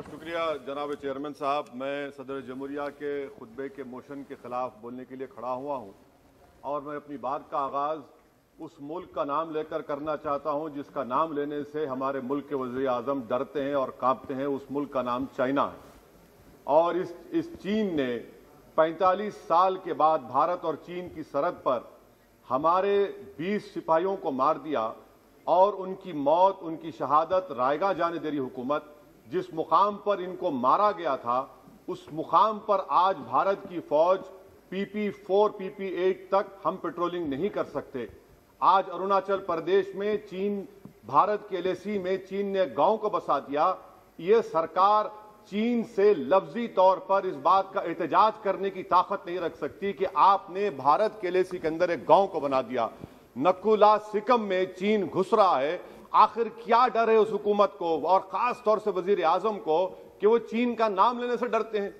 بہت شکریہ جناب چیئرمین صاحب، میں صدر جمہوریہ کے خطبے کے موشن کے خلاف بولنے کے لیے کھڑا ہوا ہوں اور میں اپنی بات کا آغاز اس ملک کا نام لے کر کرنا چاہتا ہوں، جس کا نام لینے سے ہمارے ملک کے وزیر اعظم ڈرتے ہیں اور کانپتے ہیں، اس ملک کا نام چائنا ہے۔ اور اس اس چین نے پینتالیس سال کے بعد بھارت اور چین کی سرحد پر ہمارے بیس سپاہیوں کو مار دیا اور ان کی موت، ان کی شہادت رائے گاہ جانے دے رہی حکومت جس مقام پر ان کو مارا گیا تھا، اس مقام پر آج بھارت کی فوج پی پی فور، پی پی ایٹ تک ہم پیٹرولنگ نہیں کر سکتے۔ آج اروناچل پردیش میں چین، بھارت کے لیے سی میں چین نے گاؤں کو بسا دیا۔ یہ سرکار چین سے لفظی طور پر اس بات کا احتجاج کرنے کی طاقت نہیں رکھ سکتی کہ آپ نے بھارت کے لیے سی کے اندر ایک گاؤں کو بنا دیا۔ نکولا سکم میں چین گھس رہا ہے۔ آخر کیا ڈر ہے اس حکومت کو اور خاص طور سے وزیر اعظم کو کہ وہ چین کا نام لینے سے ڈرتے ہیں؟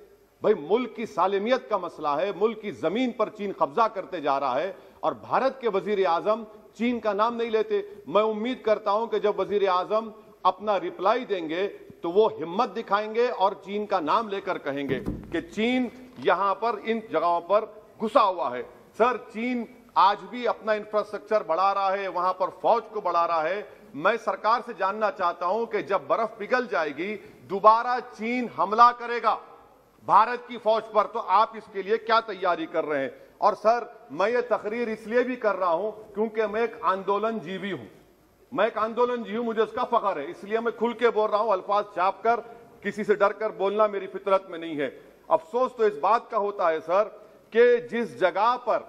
بھئی ملک کی سالمیت کا مسئلہ ہے، ملک کی زمین پر چین قبضہ کرتے جا رہا ہے اور بھارت کے وزیر اعظم چین کا نام نہیں لیتے۔ میں امید کرتا ہوں کہ جب وزیر اعظم اپنا رپلائی دیں گے تو وہ ہمت دکھائیں گے اور چین کا نام لے کر کہیں گے کہ چین یہاں پر ان جگہوں پر گھسا ہوا ہے۔ سر، چین آج بھی اپنا انفراسٹرکچر بڑھا رہا ہے، وہاں پر فوج کو بڑھا رہا ہے۔ میں سرکار سے جاننا چاہتا ہوں کہ جب برف پگھل جائے گی، دوبارہ چین حملہ کرے گا بھارت کی فوج پر، تو آپ اس کے لیے کیا تیاری کر رہے ہیں؟ اور سر، میں یہ تقریر اس لیے بھی کر رہا ہوں کیونکہ میں ایک آندولن جیوی ہوں۔ میں ایک آندولن جی ہوں، مجھے اس کا فخر ہے۔ اس لیے میں کھل کے بول رہا ہوں، الفاظ چاپ کر، کسی سے ڈر کر بولنا میری فطرت میں نہیں ہے۔ افسوس تو اس بات کا ہوتا ہے سر کہ جس جگہ پر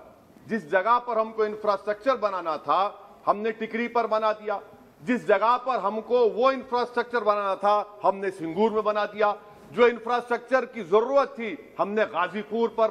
جس جگہ پر ہم کو انفراسٹرکچر بنانا تھا، ہم نے ٹکری پر بنا دیا۔ جس جگہ پر ہم کو وہ انفراسٹرکچر بنانا تھا، ہم نے سنگور میں بنا دیا۔ جو انفراسٹرکچر کی ضرورت تھی، ہم نے غازی پور پر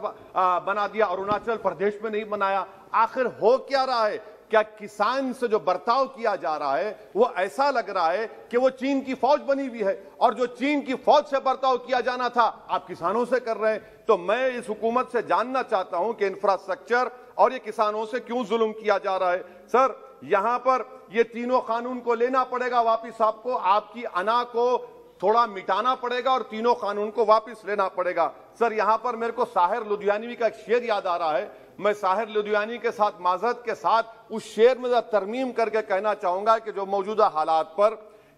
بنا دیا۔ اروناچل پردیش میں نہیں بنایا۔ آخر ہو کیا رہا ہے؟ کیا کسان سے جو برتاؤ کیا جا رہا ہے، وہ ایسا لگ رہا ہے کہ وہ چین کی فوج بنی ہوئی ہے۔ اور جو چین کی فوج سے برتاؤ کیا جانا تھا، آپ کسانوں سے کر رہے ہیں۔ تو میں اس حکومت سے جاننا چاہتا ہوں کہ انفراسٹرکچر اور یہ کسانوں سے کیوں ظلم کیا جا رہا ہے؟ سر، یہاں پر یہ تینوں قانون کو لینا پڑے گا، واپس آپ کو، آپ کی انا کو تھوڑا مٹانا پڑے گا اور تینوں قانون کو واپس لینا پڑے گا۔ سر، یہاں پر میرے کو ساہر لدھیانوی کا ایک شیر یاد آ رہا ہے۔ میں ساہر لدیانی کے ساتھ معذرت کے ساتھ اس شیر میں ترمیم کر کے کہنا چاہوں گا کہ جو موجودہ حالات پر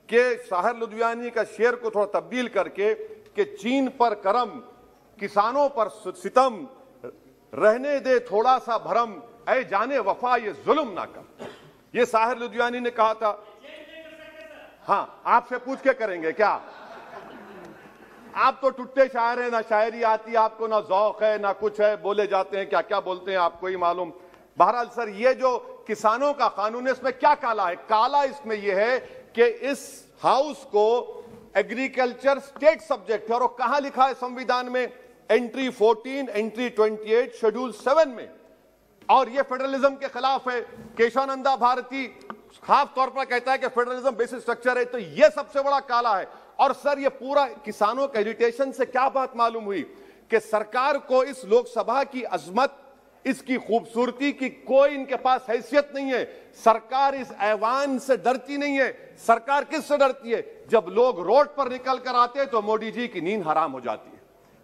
کہ ساہر لدیانی کا شیر کو تھوڑا تبدیل کر کے کہ چین پر کرم، کسانوں پر ستم رہنے دے تھوڑا سا بھرم، اے جانے وفا، یہ ظلم نہ کر۔ یہ ساہر لدیانی نے کہا تھا۔ ہاں آپ سے پوچھ کے کریں گے کیا؟ آپ تو ٹوٹے شاعر ہیں، نہ شاعری آتی، آپ کو نہ ذوق ہے، نہ کچھ ہے، بولے جاتے ہیں، کیا کیا بولتے ہیں، آپ کو ہی معلوم۔ بہرحال سر، یہ جو کسانوں کا قانون ہے، اس میں کیا کالا ہے؟ کالا اس میں یہ ہے کہ اس ہاؤس کو ایگریکلچر سٹیٹ سبجیکٹ ہے، اور وہ کہاں لکھا ہے سنویدان میں؟ Entry fourteen, entry twenty eight, schedule seven میں۔ اور یہ فیڈرلزم کے خلاف ہے۔ کیشانندہ بھارتی خاص طور پر کہتا ہے کہ فیڈرلزم بیسی سٹرکچر ہے، تو یہ سب سے بڑا کالا ہے۔ اور سر، یہ پورا کسانوں کے ایڈیٹیشن سے کیا بات معلوم ہوئی؟ کہ سرکار کو اس لوک سبھا کی عظمت، اس کی خوبصورتی کی کوئی ان کے پاس حیثیت نہیں ہے۔ سرکار اس ایوان سے ڈرتی نہیں ہے۔ سرکار کس سے ڈرتی ہے؟ جب لوگ روڈ پر نکل کر آتے تو موڈی جی کی نیند حرام ہو جاتی۔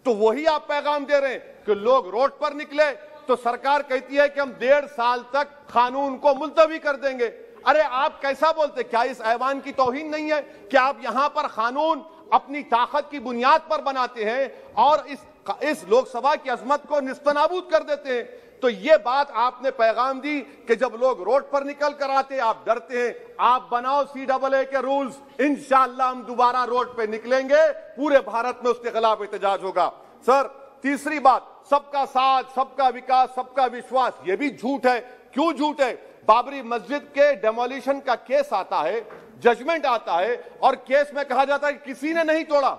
تو وہی آپ پیغام دے رہے ہیں کہ لوگ روڈ پر نکلے تو سرکار کہتی ہے کہ ہم ڈیڑھ سال تک قانون کو ملتوی کر دیں گے۔ ارے، آپ کیسا بولتے؟ کیا اس ایوان کی توہین نہیں ہے کہ آپ یہاں پر قانون اپنی طاقت کی بنیاد پر بناتے ہیں اور اس لوگ لوک سبھا کی عظمت کو نستنابود کر دیتے ہیں؟ تو یہ بات آپ نے پیغام دی کہ جب لوگ روڈ پر نکل کر آتے آپ ڈرتے ہیں، آپ بناؤ سی ڈبل اے کے رولز، انشاءاللہ ہم دوبارہ روڈ پہ نکلیں گے، پورے بھارت میں اس کے خلاف احتجاج ہوگا۔ سر، تیسری بات، سب کا ساتھ، سب کا وکاس، سب کا وشواس، یہ بھی جھوٹ ہے۔ کیوں جھوٹ ہے؟ بابری مسجد کے ڈیمولیشن کا کیس آتا ہے ججمنٹ آتا ہے، اور کیس میں کہا جاتا ہے کہ کسی نے نہیں توڑا۔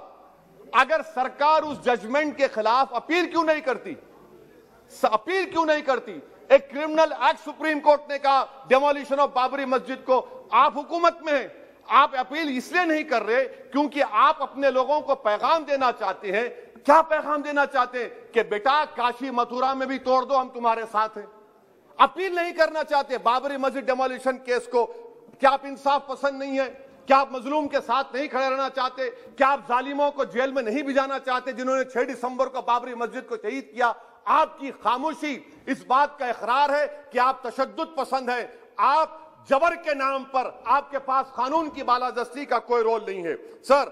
اگر سرکار اس ججمنٹ کے خلاف اپیل کیوں نہیں کرتی؟ اپیل کیوں نہیں کرتی؟ ایک کرمنل ایکٹ سپریم کورٹ نے کہا ڈیمولیشن آف بابری مسجد کو آپ حکومت میں ہیں۔ آپ اپیل اس لیے نہیں کر رہے کیونکہ آپ اپنے لوگوں کو پیغام دینا چاہتے ہیں۔ کیا پیغام دینا چاہتے ہیں؟ کہ بیٹا، کاشی متھورا میں بھی توڑ دو، ہم تمہارے ساتھ ہیں۔ اپیل نہیں کرنا چاہتے بابری مسجد ڈیمولیشن کیس کو۔ کیا آپ انصاف پسند نہیں ہے کیا آپ مظلوم کے ساتھ نہیں کھڑے رہنا چاہتے؟ کیا آپ ظالموں کو جیل میں نہیں بھجانا چاہتے جنہوں نے چھ دسمبر کو بابری مسجد کو شہید کیا؟ آپ کی خاموشی اس بات کا اقرار ہے کہ آپ تشدد پسند ہیں۔ آپ جبر کے نام پر آپ کے پاس قانون کی بالادستی کا کوئی رول نہیں ہے۔ سر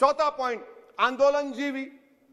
چوتھا پوائنٹ، آندولن جیوی،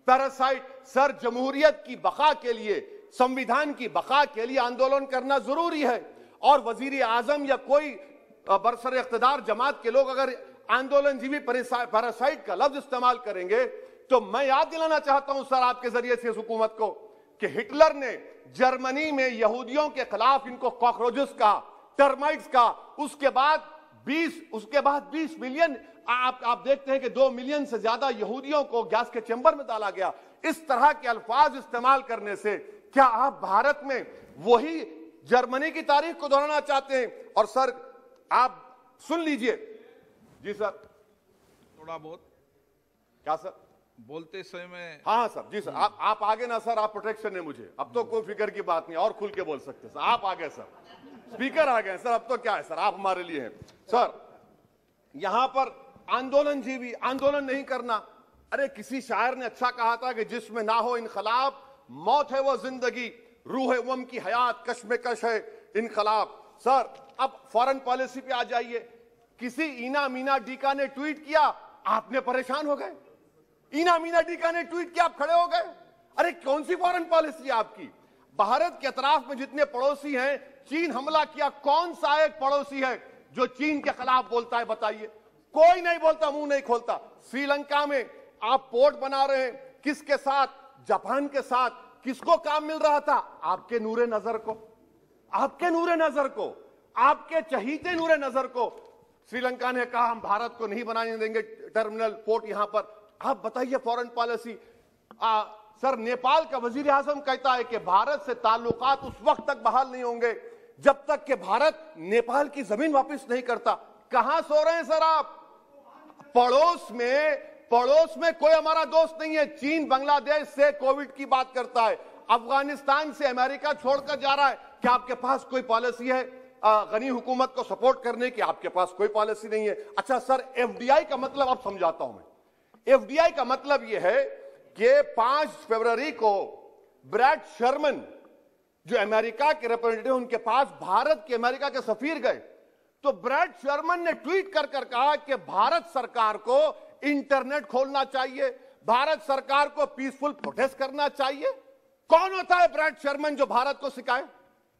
پیراسائٹ، سر جمہوریت کی بقا کے لیے، سمویدھان کی بقا کے لیے آندولن کرنا ضروری ہے۔ اور وزیر اعظم یا کوئی برسر اقتدار جماعت کے لوگ اگر آندولن جیوی پیراسائٹ کا لفظ استعمال کریں گے تو میں یاد دلانا چاہتا ہوں سر آپ کے ذریعے سے اس حکومت کو۔ کہ ہٹلر نے جرمنی میں یہودیوں کے خلاف ان کو کاکروجز کا ٹرمائٹس کا اس کے بعد بیس اس کے بعد بیس ملین آپ آپ دیکھتے ہیں کہ دو ملین سے زیادہ یہودیوں کو گیس کے چیمبر میں ڈالا گیا۔ اس طرح کے الفاظ استعمال کرنے سے کیا آپ بھارت میں وہی جرمنی کی تاریخ کو دہرانا چاہتے ہیں؟ اور سر آپ سن لیجیے۔ جی سر۔ تھوڑا بہت۔ کیا سر؟ بولتے سمے میں ہاں سر جی سر، آپ آگے نا سر، آپ پروٹیکشن ہے مجھے۔ اب تو کوئی فکر کی بات نہیں، اور کھل کے بول سکتے سر۔ آپ آگے سر۔ سپیکر آگے سر، اب تو کیا ہے سر؟ آپ ہمارے لیے ہیں۔ سر، یہاں پر آندولن جی بھی آندولن نہیں کرنا۔ ارے، کسی شاعر نے اچھا کہا تھا کہ جس میں نہ ہو انقلاب، موت ہے وہ زندگی، روح وم کی حیات، کش میں کش ہے انقلاب۔ سر، اب فورن پالیسی پہ آ جائیے۔ کسی اینا مینا ڈیکا نے ٹویٹ کیا، آپ نے پریشان ہو گئے۔ اینا مینا ڈیکا نے ٹویٹ کیا، آپ کھڑے ہو گئے؟ ارے، کون سی فورن پالیسی ہے آپ کی؟ بھارت کے اطراف میں جتنے پڑوسی ہیں، چین حملہ کیا، کون سا ایک پڑوسی ہے جو چین کے خلاف بولتا ہے؟ بتائیے۔ کوئی نہیں بولتا، منہ نہیں کھولتا۔ سری لنکا میں آپ پورٹ بنا رہے ہیں۔ کس کے ساتھ؟ جاپان کے ساتھ۔ کس کو کام مل رہا تھا؟ آپ کے نور نظر کو۔ آپ کے نور نظر کو۔ آپ کے چہیتے نور نظر کو۔ سری لنکا نے کہا، ہم بھارت کو نہیں بنانے دیں گے، ٹرمینل پورٹ یہاں پر۔ آپ بتائیے فورن پالیسی سر، نیپال کا وزیر اعظم کہتا ہے کہ بھارت سے تعلقات اس وقت تک بحال نہیں ہوں گے جب تک کہ بھارت نیپال کی زمین واپس نہیں کرتا۔ کہاں سو رہے ہیں سر آپ؟ پڑوس میں پڑوس میں کوئی ہمارا دوست نہیں ہے۔ چین، بنگلہ دیش سے کووڈ کی بات کرتا ہے۔ افغانستان سے امریکہ چھوڑ کر جا رہا ہے۔ کیا آپ کے پاس کوئی پالیسی ہے؟ غنی حکومت کو سپورٹ کرنے کی آپ کے پاس کوئی پالیسی نہیں ہے۔ اچھا سر ایف ڈی آئی کا مطلب اب سمجھاتا ہوں میں۔ ایف ڈی آئی کا مطلب یہ ہے کہ پانچ فیبرری کو بریڈ شرمن جو امریکہ کے ریپرزنٹیو ان کے پاس بھارت کے امریکہ کے سفیر گئے، تو بریڈ شرمن نے ٹویٹ کر کر کہا کہ بھارت سرکار کو انٹرنیٹ کھولنا چاہیے، بھارت سرکار کو پیسفل پروٹیسٹ کرنا چاہیے۔ کون ہوتا ہے بریڈ شرمن جو بھارت کو سکھائے؟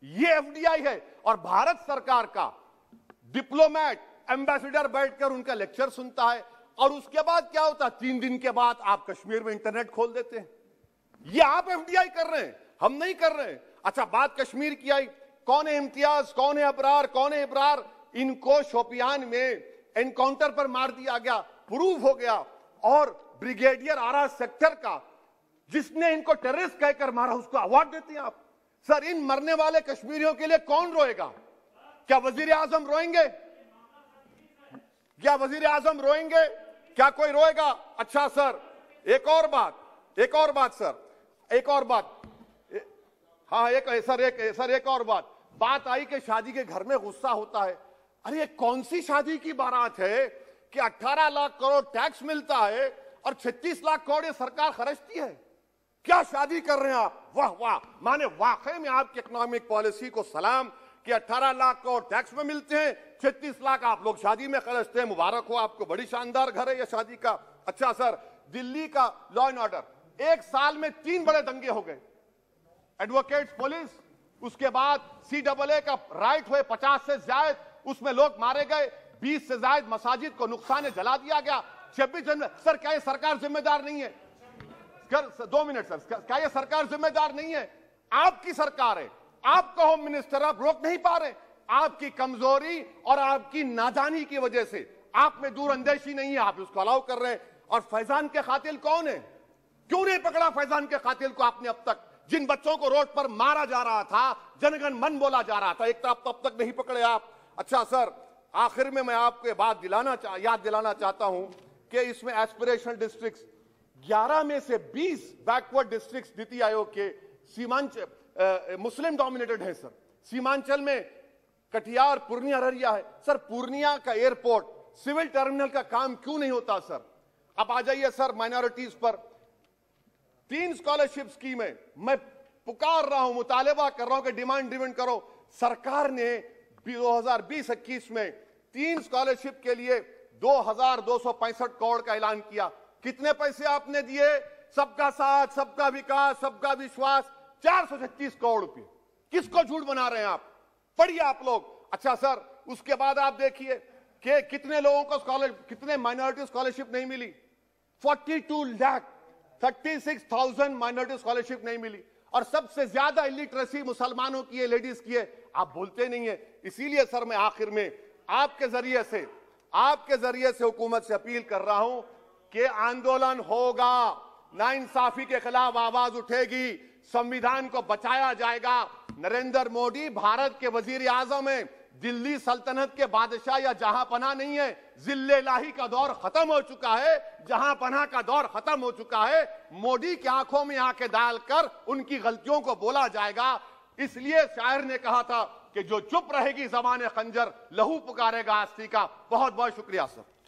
یہ ایف ڈی آئی ہے اور بھارت سرکار کا ڈپلومیٹ ایمبیسیڈر بیٹھ کر ان کا لیکچر سنتا ہے۔ اور اس کے بعد کیا ہوتا تین دن کے بعد آپ کشمیر میں انٹرنیٹ کھول دیتے ہیں۔ یہ آپ ایف ڈی آئی کر رہے ہیں۔ ہم نہیں کر رہے۔ ہیں اچھا بات کشمیر کی آئی۔ کون ہے امتیاز؟ کون ہے ابرار؟ کون ہے ابرار؟ ان کو شوپیان میں انکاؤنٹر پر مار دیا گیا پروف ہو گیا۔ اور بریگیڈیئر آرا سیکٹر کا، جس نے ان کو ٹیررسٹ کہہ کر مارا، اس کو اوارڈ دیتے ہیں آپ۔ سر ان مرنے والے کشمیریوں کے لیے کون روئے گا؟ کیا وزیر اعظم روئیں گے؟ کیا وزیر اعظم روئیں گے؟ کیا کوئی روئے گا؟ اچھا سر۔ ایک اور بات، ایک اور بات سر۔ ایک اور بات۔ ہاں ایک، سر ایک سر، ایک اور بات۔ بات آئی کہ شادی کے گھر میں غصہ ہوتا ہے۔ ارے کون سی شادی کی بارات ہے کہ اٹھارہ لاکھ کروڑ ٹیکس ملتا ہے اور چھتیس لاکھ کروڑ یہ سرکار خرچتی ہے؟ کیا شادی کر رہے ہیں آپ؟ واہ واہ۔ مانے واقعی میں آپ کی اکنامک پالیسی کو سلام کہ اٹھارہ لاکھ کروڑ ٹیکس میں ملتے ہیں۔ چھتیس لاکھ آپ لوگ شادی میں خرچتے ہیں مبارک ہو، آپ کو بڑی شاندار گھر ہے یہ شادی کا۔ اچھا سر، دلی کا لا اینڈ آرڈر ایک سال میں تین بڑے دنگے ہو گئے۔ ایڈوکیٹس پولیس اس کے بعد سی ڈبل اے کا رائٹ ہوئے پچاس سے زائد، اس میں لوگ مارے گئے۔ بیس سے زائد مساجد کو نقصان جلا دیا گیا۔ چھبیس جن سر، کیا یہ سرکار ذمہ دار نہیں ہے؟ دو منٹ سر، کیا یہ سرکار ذمہ دار نہیں ہے؟ آپ کی سرکار ہے۔ آپ کا ہوم منسٹر آپ روک نہیں پا رہے۔ آپ کی کمزوری اور آپ کی نادانی کی وجہ سے۔ آپ میں دور اندیشی نہیں ہے، آپ اس کو الاؤ کر رہے ہیں۔ اور فیضان کے قاتل کون ہے کیوں نہیں پکڑا فیضان کے قاتل کو آپ نے اب تک؟ جن بچوں کو روڈ پر مارا جا رہا تھا، جنگن من بولا جا رہا تھا، ایک طرف تب تک نہیں پکڑے آپ۔ اچھا سر، آخر میں میں آپ کو بات دلانا یاد دلانا چاہتا ہوں کہ اس میں ایسپریشن ڈسٹرکٹس گیارہ میں سے بیس بیکورڈ ڈسٹرکٹس نیتی آیوگ کے سیمانچل مسلم ڈومینیٹڈ ہیں سر۔ سیمانچل میں کٹیار پورنیا رہیا ہے۔ سر پورنیا کا ایئرپورٹ سیول ٹرمینل کا کام کیوں نہیں ہوتا، سر؟ اب آ جائیے، سر مائنورٹیز پر۔ تین اسکالرشپ سکیم ہے میں پکار رہا ہوں، مطالبہ کر رہا ہوں کہ ڈیمانڈ ڈیمنڈ کرو۔ سرکار نے دو ہزار بیس، اکیس میں تین اسکالرشپ کے لیے دو ہزار دو سو پینسٹھ کروڑ کا اعلان کیا۔ کتنے پیسے آپ نے دیے؟ سب کا ساتھ، سب کا وکاس، سب کا وشواس، چار سو چھتیس کروڑ روپے۔ کس کو جھوٹ بنا رہے ہیں آپ؟ پڑھیے آپ لوگ۔ اچھا سر، اس کے بعد آپ دیکھیے کہ کتنے لوگوں کو اسکالرشپ کتنے مائنورٹی اسکالرشپ نہیں ملی۔ Forty two lakh thirty six thousand minority scholarship نہیں ملی۔ اور سب سے زیادہ الٹریسی مسلمانوں کی ہے لیڈیز کی ہے۔ آپ بولتے نہیں ہیں۔ اسی لیے سر میں آخر میں آپ کے ذریعے سے، آپ کے ذریعے سے حکومت سے اپیل کر رہا ہوں کہ آندولن ہوگا۔ نا انصافی کے خلاف آواز اٹھے گی۔ سنویدھان کو بچایا جائے گا۔ نریندر موڈی بھارت کے وزیر اعظم ہیں۔ دلی سلطنت کے بادشاہ یا جہاں پناہ نہیں ہے زلے الہی کا دور ختم ہو چکا ہے۔ جہاں پناہ کا دور ختم ہو چکا ہے موڈی کی آنکھوں میں آنکھیں ڈال کر ان کی غلطیوں کو بولا جائے گا۔ اس لیے شاعر نے کہا تھا کہ جو چپ رہے گی زبان خنجر، لہو پکارے گا آستی کا۔ بہت بہت شکریہ سب